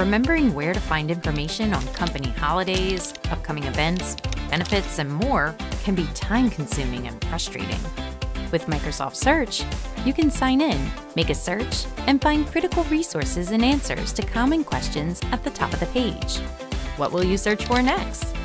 remembering where to find information on company holidays, upcoming events, benefits, and more can be time consuming and frustrating. With Microsoft Search, you can sign in, make a search, and find critical resources and answers to common questions at the top of the page. What will you search for next?